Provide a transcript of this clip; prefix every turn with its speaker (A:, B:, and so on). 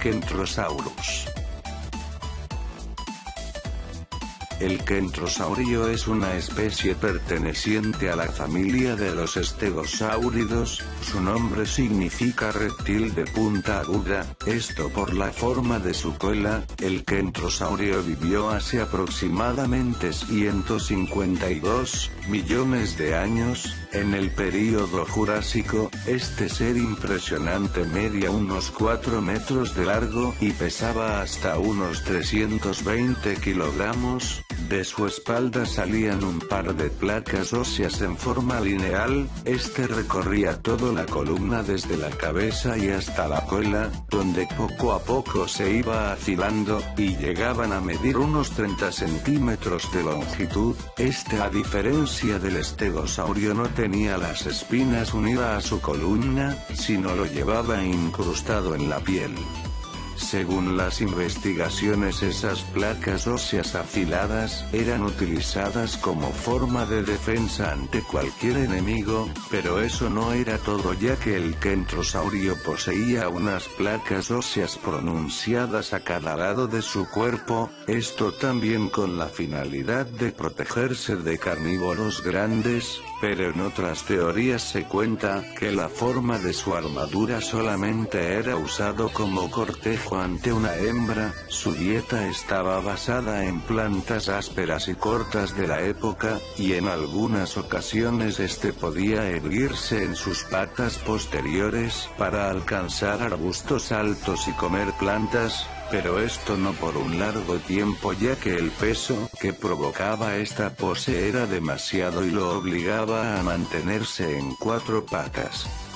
A: Kentrosaurus. El kentrosaurio es una especie perteneciente a la familia de los estegosáuridos, su nombre significa reptil de punta aguda, esto por la forma de su cola, el kentrosaurio vivió hace aproximadamente 152 millones de años, en el período Jurásico, este ser impresionante media unos 4 metros de largo y pesaba hasta unos 320 kilogramos, de su espalda salían un par de placas óseas en forma lineal, este recorría toda la columna desde la cabeza y hasta la cola, donde poco a poco se iba afilando, y llegaban a medir unos 30 centímetros de longitud, este a diferencia del estegosaurio no tenía las espinas unidas a su columna, sino lo llevaba incrustado en la piel. Según las investigaciones esas placas óseas afiladas eran utilizadas como forma de defensa ante cualquier enemigo, pero eso no era todo ya que el kentrosaurio poseía unas placas óseas pronunciadas a cada lado de su cuerpo, esto también con la finalidad de protegerse de carnívoros grandes, pero en otras teorías se cuenta que la forma de su armadura solamente era usado como cortejo ante una hembra, su dieta estaba basada en plantas ásperas y cortas de la época, y en algunas ocasiones este podía erguirse en sus patas posteriores para alcanzar arbustos altos y comer plantas, pero esto no por un largo tiempo ya que el peso que provocaba esta pose era demasiado y lo obligaba a mantenerse en cuatro patas.